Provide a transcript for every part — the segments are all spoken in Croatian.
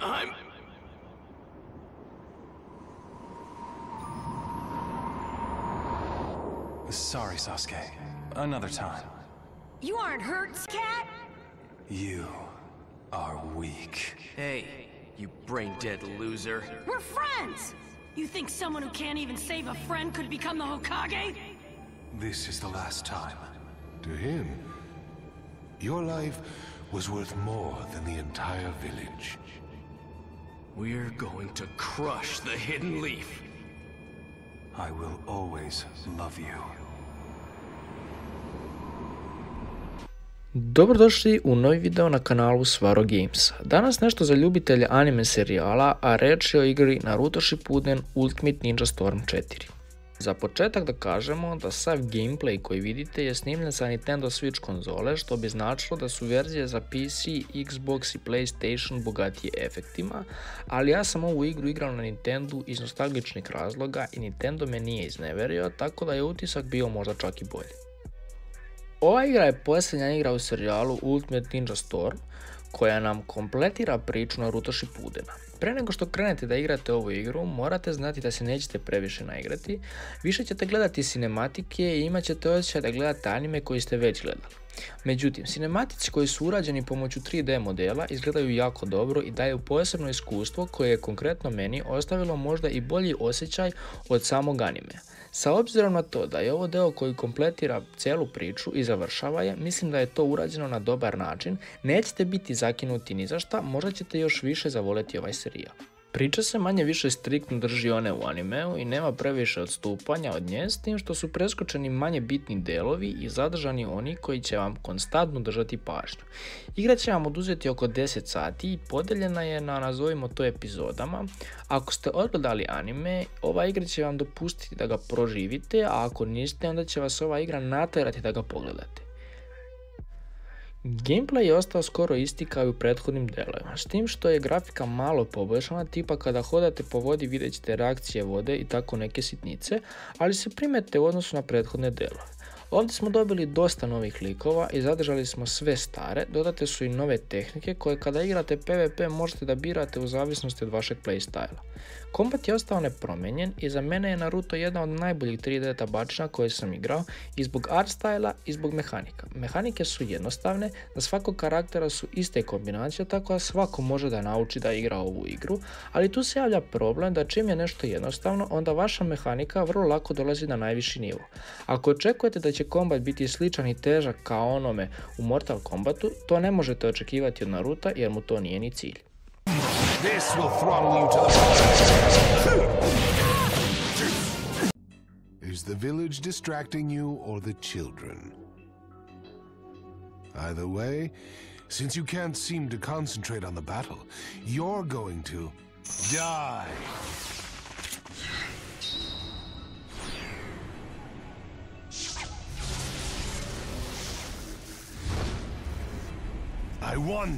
I'm... Sorry, Sasuke. Another time. You aren't hurt, Cat? You are weak. Hey, you brain-dead loser. We're friends! You think someone who can't even save a friend could become the Hokage? This is the last time. To him, your life was worth more than the entire village. We're going to crush the Hidden Leaf. I will always love you. Dobrodošli u novi video na kanalu Svaro Games. Danas nešto za ljubitelje anime serijala, a reč je o igri Naruto Shippuden Ultimate Ninja Storm 4. Za početak da kažemo da sav gameplay koji vidite je snimljen sa Nintendo Switch konzole, što bi značilo da su verzije za PC, Xbox i PlayStation bogatije efektima, ali ja sam ovu igru igrao na Nintendo iz nostalgičnih razloga i Nintendo me nije izneverio, tako da je utisak bio možda čak i bolji. Ova igra je posljednja igra u serijalu Ultimate Ninja Storm, koja nam kompletira priču Naruto Shippudena. Pre nego što krenete da igrate ovu igru, morate znati da se nećete previše naigrati, više ćete gledati cinematike i imat ćete osjećaj da gledate anime koji ste već gledali. Međutim, cinematici koji su urađeni pomoću 3D modela izgledaju jako dobro i daju posebno iskustvo koje je konkretno meni ostavilo možda i bolji osjećaj od samog anime. Sa obzirom na to da je ovo deo koji kompletira celu priču i završava je, mislim da je to urađeno na dobar način, nećete biti zakinuti ni za šta, možda ćete još više zavoleti ovaj serijal. Priča se manje više striktno drži one u animeu i nema previše odstupanja od nje s tim što su preskočeni manje bitni delovi i zadržani oni koji će vam konstantno držati pažnju. Igra će vam oduzeti oko 10 sati i podeljena je na nazovimo to epizodama. Ako ste odgledali anime, ova igra će vam dopustiti da ga proživite, a ako niste onda će vas ova igra naterati da ga pogledate. Gameplay je ostao skoro isti kao i u prethodnim delovima, s tim što je grafika malo poboljšana, tipa kada hodate po vodi vidjet ćete reakcije vode i tako neke sitnice, ali se primete u odnosu na prethodne delove. Ovdje smo dobili dosta novih likova i zadržali smo sve stare, dodate su i nove tehnike koje kada igrate PvP možete da birate u zavisnosti od vašeg playstyla. Kombat je ostao nepromenjen i za mene je Naruto jedna od najboljih 3D tabačina koje sam igrao i zbog art styla i zbog mehanika. Mehanike su jednostavne, za svakog karaktera su iste kombinacije tako da svako može da nauči da igra ovu igru, ali tu se javlja problem da čim je nešto jednostavno onda vaša mehanika vrlo lako dolazi na najviši nivo. Ako očekujete da će kombat biti sličan i težak kao onome u Mortal Kombatu, to ne možete očekivati od Naruta jer mu to nije ni cilj. Is the village distracting you or the children? Either way, since you can't seem to concentrate on the battle, you're going to die. I won.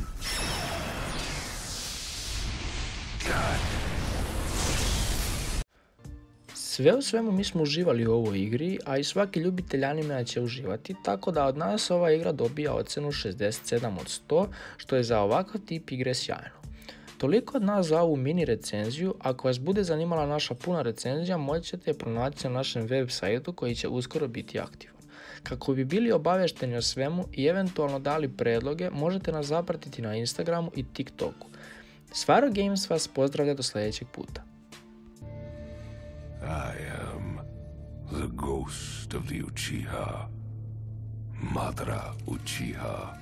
Sve u svemu mi smo uživali u ovoj igri, a i svaki ljubitelj animea će uživati, tako da od nas ova igra dobija ocenu 67 od 100, što je za ovakav tip igre sjajno. Toliko od nas za ovu mini recenziju, ako vas bude zanimala naša puna recenzija, moći ćete je pronaći na našem web sajtu koji će uskoro biti aktivan. Kako bi bili obavješteni o svemu i eventualno dali predloge, možete nas zapratiti na Instagramu i TikToku. Svaro Games vas pozdravlja do sljedećeg puta. I am the ghost of the Uchiha. Madara Uchiha.